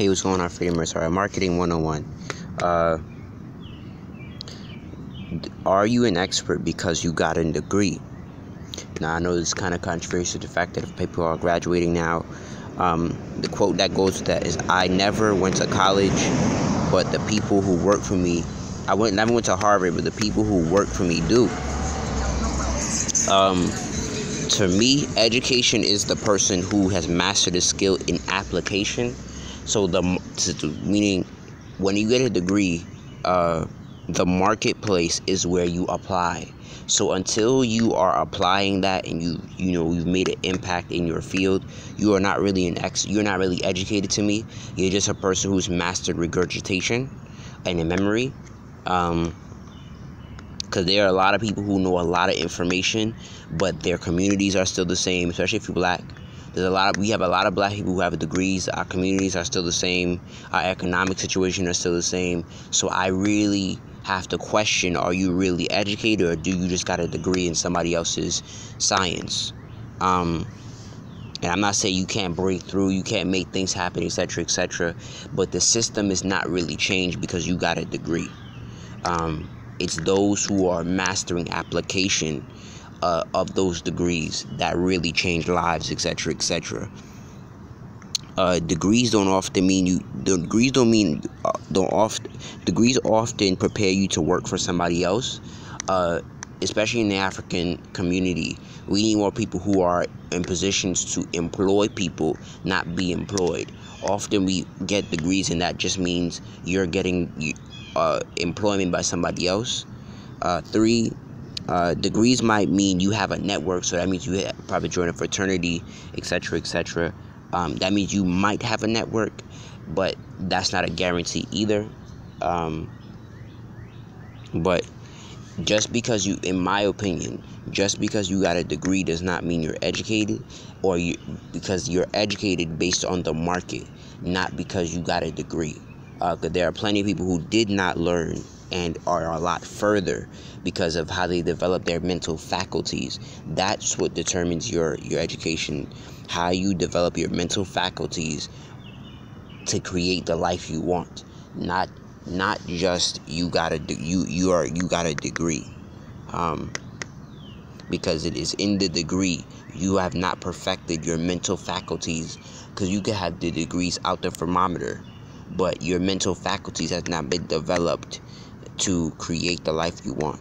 Hey, what's going on, Framers? All right, Marketing 101. Uh, are you an expert because you got a degree? Now, I know it's kind of controversial the fact that if people are graduating now, um, the quote that goes with that is I never went to college, but the people who work for me, I went, never went to Harvard, but the people who work for me do. Um, to me, education is the person who has mastered a skill in application. So the meaning when you get a degree, uh, the marketplace is where you apply. So until you are applying that and you you know you've made an impact in your field, you are not really an ex. You're not really educated to me. You're just a person who's mastered regurgitation and memory. Um, because there are a lot of people who know a lot of information, but their communities are still the same, especially if you're black. There's a lot of, we have a lot of black people who have degrees. Our communities are still the same. Our economic situation is still the same. So I really have to question: Are you really educated, or do you just got a degree in somebody else's science? Um, and I'm not saying you can't break through, you can't make things happen, etc., etc. But the system is not really changed because you got a degree. Um, it's those who are mastering application uh, of those degrees that really change lives, etc., etc. Uh, degrees don't often mean you. Degrees don't mean uh, don't often. Degrees often prepare you to work for somebody else. Uh, especially in the African community, we need more people who are in positions to employ people, not be employed. Often we get degrees, and that just means you're getting uh, employment by somebody else. Uh, three, uh, degrees might mean you have a network, so that means you probably join a fraternity, etc., etc. Um, that means you might have a network, but that's not a guarantee either. Um, but just because you, in my opinion, just because you got a degree does not mean you're educated, or you because you're educated based on the market, not because you got a degree uh, there are plenty of people who did not learn and are a lot further because of how they develop their mental faculties. That's what determines your your education, how you develop your mental faculties to create the life you want. Not not just you got a you you are you got a degree. Um, because it is in the degree you have not perfected your mental faculties because you can have the degrees out the thermometer but your mental faculties has not been developed to create the life you want.